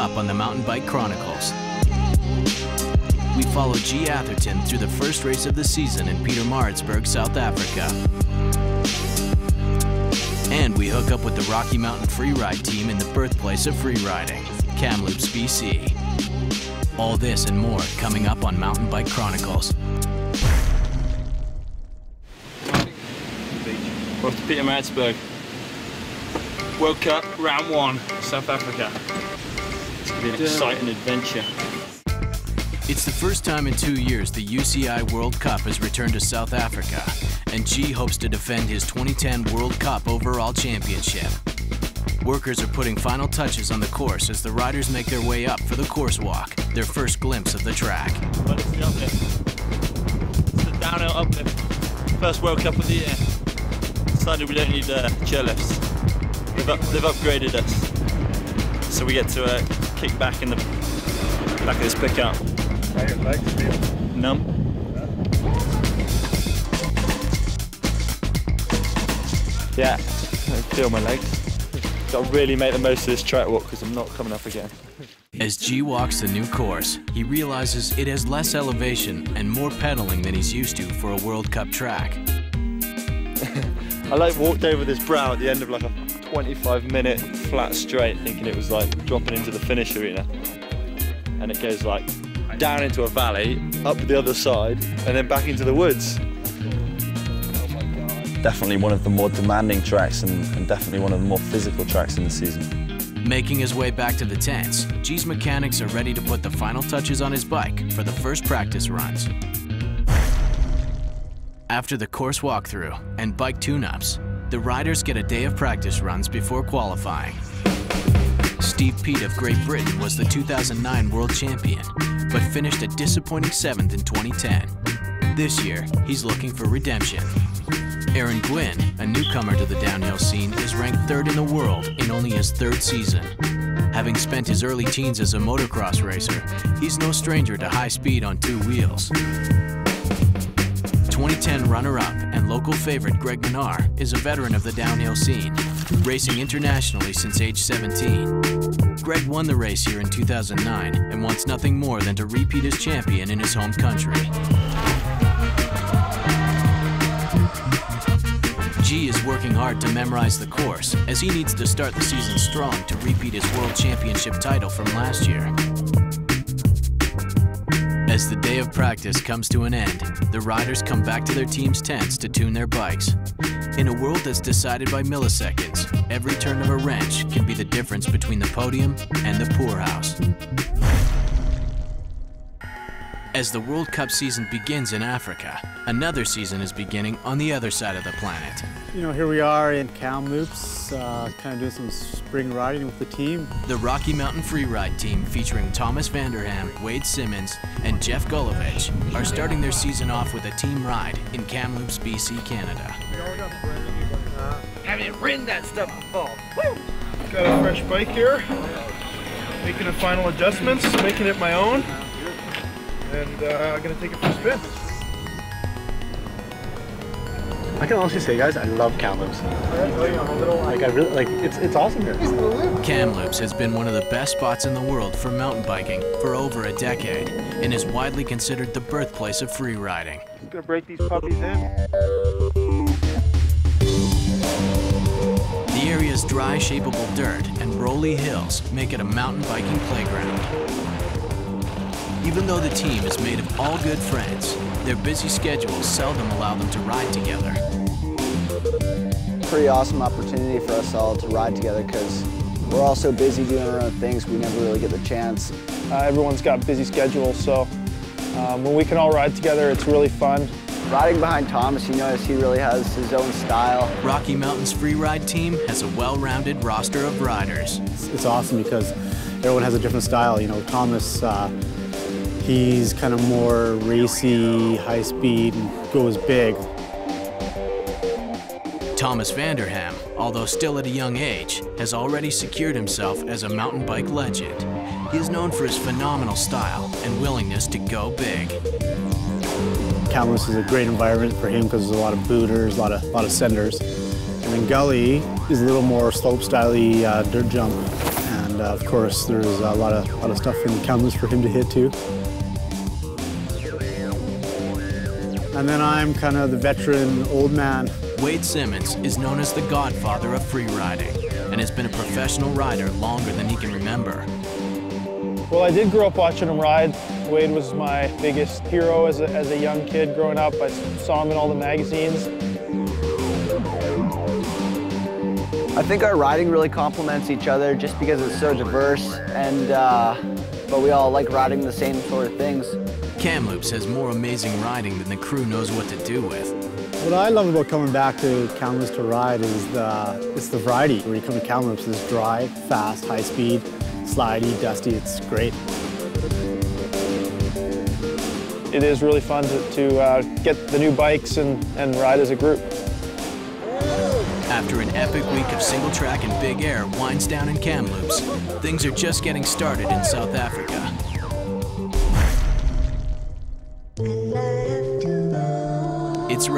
up on the Mountain Bike Chronicles. We follow Gee Atherton through the first race of the season in Peter Pietermaritzburg, South Africa. And we hook up with the Rocky Mountain Freeride team in the birthplace of freeriding, Kamloops, BC. All this and more coming up on Mountain Bike Chronicles. Off to Pietermaritzburg. World Cup, round one, South Africa. It's gonna be an exciting adventure. It's the first time in two years the UCI World Cup has returned to South Africa, and Gee hopes to defend his 2010 World Cup overall championship. Workers are putting final touches on the course as the riders make their way up for the course walk, their first glimpse of the track. But it's the uplift. It's the downhill uplift. First World Cup of the year. Decided we don't need uh, chairlifts. They've, up, they've upgraded us. So we get to uh, kick back in the back of this pickup. How your legs feel? Numb. Yeah, I feel my legs. Got to really make the most of this track walk because I'm not coming up again. As Gee walks the new course, he realizes it has less elevation and more pedaling than he's used to for a World Cup track. I like walked over this brow at the end of like a 25 minute flat straight thinking it was like dropping into the finish arena. And it goes like down into a valley, up the other side, and then back into the woods. Definitely one of the more demanding tracks and, and definitely one of the more physical tracks in the season. Making his way back to the tents, Gee's mechanics are ready to put the final touches on his bike for the first practice runs. After the course walkthrough and bike tune-ups, the riders get a day of practice runs before qualifying. Steve Peat of Great Britain was the 2009 world champion, but finished a disappointing seventh in 2010. This year, he's looking for redemption. Aaron Gwin, a newcomer to the downhill scene, is ranked third in the world in only his third season. Having spent his early teens as a motocross racer, he's no stranger to high speed on two wheels. 2010 runner-up and local favorite Greg Minnaar is a veteran of the downhill scene, racing internationally since age 17. Greg won the race here in 2009 and wants nothing more than to repeat as champion in his home country. Gee is working hard to memorize the course as he needs to start the season strong to repeat his world championship title from last year. As the day of practice comes to an end, the riders come back to their team's tents to tune their bikes. In a world that's decided by milliseconds, every turn of a wrench can be the difference between the podium and the poorhouse. As the World Cup season begins in Africa, another season is beginning on the other side of the planet. You know, here we are in Kamloops, uh, kind of doing some spring riding with the team. The Rocky Mountain Freeride team, featuring Thomas Vanderham, Wade Simmons, and Geoff Gulevich, are starting their season off with a team ride in Kamloops, BC, Canada. Haven't ridden that stuff before. Woo! Got a fresh bike here. Making the final adjustments, making it my own. And uh, I'm gonna take it for a spin. I can honestly say, guys, I love Kamloops. Like, I really, like, it's, it's awesome here. Kamloops has been one of the best spots in the world for mountain biking for over a decade and is widely considered the birthplace of free riding. I'm gonna break these puppies in. The area's dry, shapeable dirt and rolly hills make it a mountain biking playground. Even though the team is made of all good friends, their busy schedules seldom allow them to ride together. Pretty awesome opportunity for us all to ride together because we're all so busy doing our own things, we never really get the chance. Uh, everyone's got busy schedules, so um, when we can all ride together, it's really fun. Riding behind Thomas, you notice he really has his own style. Rocky Mountain's free ride team has a well-rounded roster of riders. It's, it's awesome because everyone has a different style. You know, Thomas, uh, he's kind of more racy, high speed, and goes big. Thomas Vanderham, although still at a young age, has already secured himself as a mountain bike legend. He is known for his phenomenal style and willingness to go big. Kamloops is a great environment for him because there's a lot of booters, a lot of, a lot of senders. And then Gully is a little more slope styley uh, dirt jump. And uh, of course there's a lot of, lot of stuff in Kamloops for him to hit too. And then I'm kind of the veteran old man. Wade Simmons is known as the godfather of free riding and has been a professional rider longer than he can remember. Well, I did grow up watching him ride. Wade was my biggest hero as a, as a young kid growing up. I saw him in all the magazines. I think our riding really complements each other just because it's so diverse and uh, but we all like riding the same sort of things. Kamloops has more amazing riding than the crew knows what to do with. What I love about coming back to Kamloops to ride is the, it's the variety. When you come to Kamloops, it's dry, fast, high speed, slidey, dusty, it's great. It is really fun to, to uh, get the new bikes and, and ride as a group. After an epic week of single track and big air winds down in Kamloops, things are just getting started in South Africa.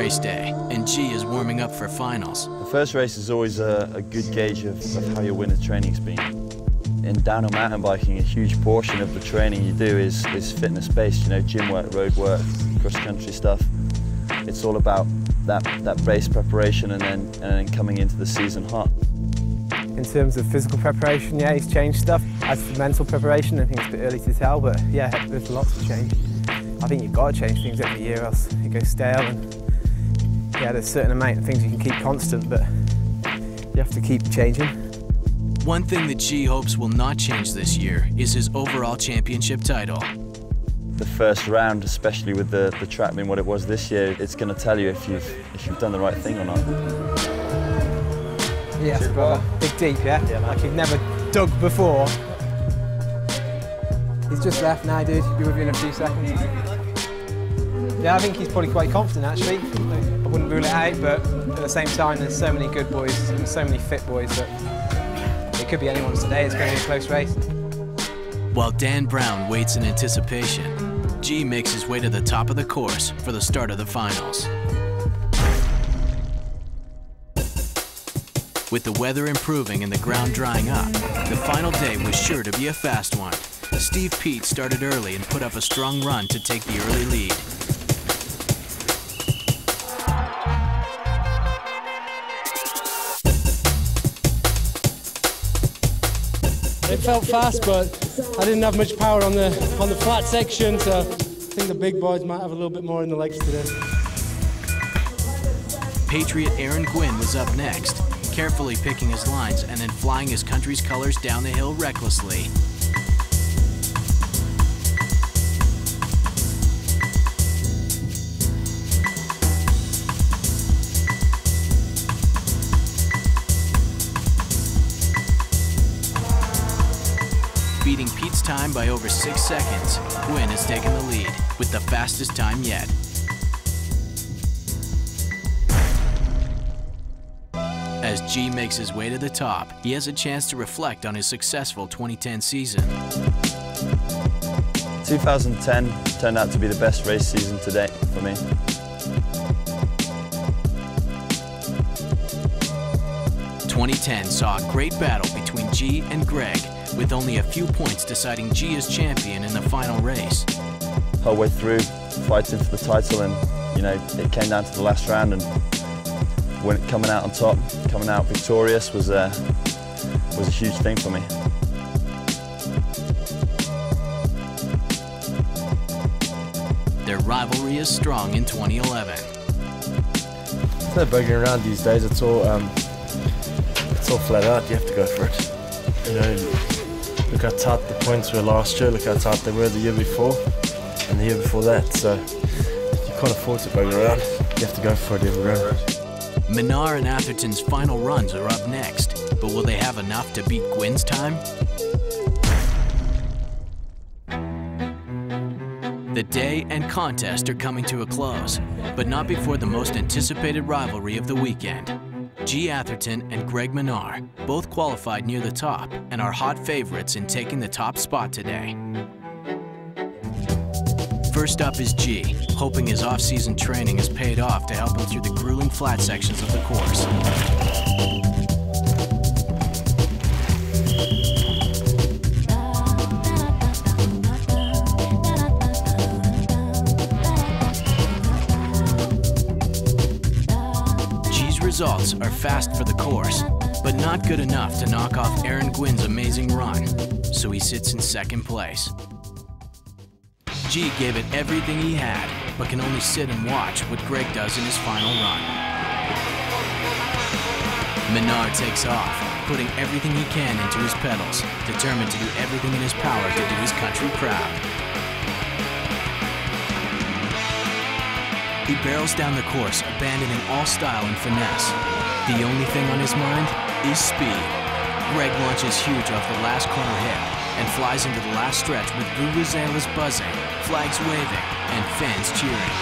Race day, and Gee is warming up for finals. The first race is always a, a good gauge of, of how your winter training's been. In downhill mountain biking, a huge portion of the training you do is, is fitness-based, you know, gym work, road work, cross-country stuff. It's all about that, that race preparation and then, and then coming into the season hot. In terms of physical preparation, yeah, he's changed stuff. As for mental preparation, I think it's a bit early to tell, but yeah, there's lots to change. I think you've got to change things every year, else it goes stale. And yeah, there's a certain amount of things you can keep constant, but you have to keep changing. One thing that Gee hopes will not change this year is his overall championship title. The first round, especially with the, the track being what it was this year, it's going to tell you if you've, if you've done the right thing or not. Yes, brother. Dig deep, yeah? yeah like you've never dug before. He's just left now, dude. He'll be with you in a few seconds. Yeah, I think he's probably quite confident, actually. I wouldn't rule it out, but at the same time, there's so many good boys and so many fit boys that it could be anyone's today. It's going to be a close race. While Dan Brown waits in anticipation, Gee makes his way to the top of the course for the start of the finals. With the weather improving and the ground drying up, the final day was sure to be a fast one. Steve Peat started early and put up a strong run to take the early lead. It felt fast, but I didn't have much power on the on the flat section, so I think the big boys might have a little bit more in the legs today. Patriot Aaron Gwin was up next, carefully picking his lines and then flying his country's colors down the hill recklessly. Time by over six seconds, Gwin has taken the lead with the fastest time yet. As Gee makes his way to the top, he has a chance to reflect on his successful 2010 season. 2010 turned out to be the best race season to date for me. Twenty ten saw a great battle between Gee and Greg, with only a few points deciding Gia's champion in the final race. Whole way through, fighting for the title, and you know it came down to the last round, and when coming out on top, coming out victorious was a was a huge thing for me. Their rivalry is strong in 2011. It's not bugging around these days. It's all um, it's all flat out. You have to go for it. You know, look how tight the points were last year. Look how tight they were the year before, and the year before that. So you can't afford to bug around. You have to go for it every round. Minnaar and Atherton's final runs are up next, but will they have enough to beat Gwin's time? The day and contest are coming to a close, but not before the most anticipated rivalry of the weekend. Gee Atherton and Greg Minnaar both qualified near the top and are hot favorites in taking the top spot today. First up is Gee, hoping his off-season training has paid off to help him through the grueling flat sections of the course. Are fast for the course, but not good enough to knock off Aaron Gwin's amazing run, so he sits in second place. Gee gave it everything he had, but can only sit and watch what Greg does in his final run. Minnaar takes off, putting everything he can into his pedals, determined to do everything in his power to do his country proud. He barrels down the course, abandoning all style and finesse. The only thing on his mind is speed. Greg launches huge off the last corner hit and flies into the last stretch with vuvuzelas buzzing, flags waving, and fans cheering.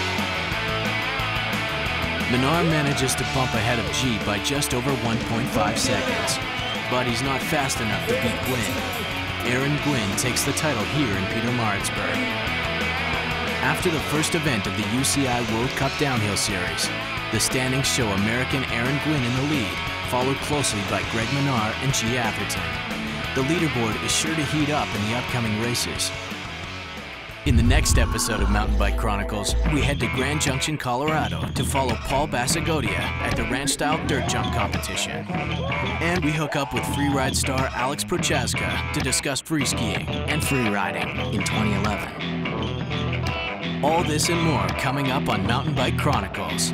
Minnaar manages to bump ahead of Gee by just over 1.5 seconds, but he's not fast enough to beat Gwin. Aaron Gwin takes the title here in Pietermaritzburg. After the first event of the UCI World Cup Downhill Series, the standings show American Aaron Gwin in the lead, followed closely by Greg Minnaar and Gee Atherton. The leaderboard is sure to heat up in the upcoming races. In the next episode of Mountain Bike Chronicles, we head to Grand Junction, Colorado to follow Paul Basagoitia at the ranch style dirt jump competition. And we hook up with freeride star Alex Prochazka to discuss free skiing and free riding in 2011. All this and more coming up on Mountain Bike Chronicles.